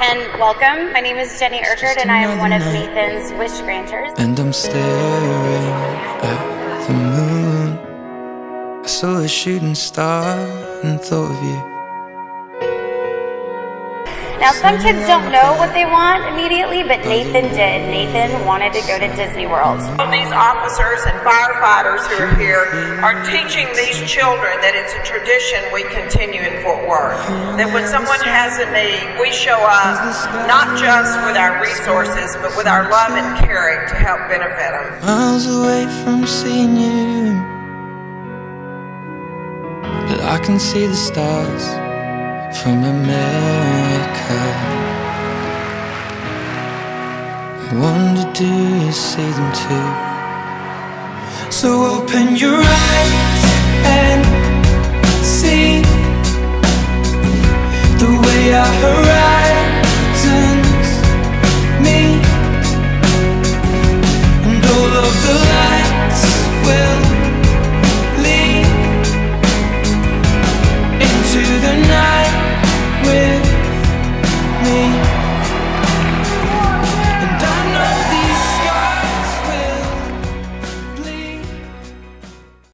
And welcome. My name is Jenny Urquhart, and I am one of Nathan's wish granters. And I'm staring at the moon. I saw a shooting star and thought of you. Now, some kids don't know what they want immediately, but Nathan did. Nathan wanted to go to Disney World. These officers and firefighters who are here are teaching these children that it's a tradition we continue in Fort Worth. That when someone has a need, we show up not just with our resources, but with our love and caring to help benefit them. Miles away from seeing you. But I can see the stars from America. I wonder, do you see them too? So open your eyes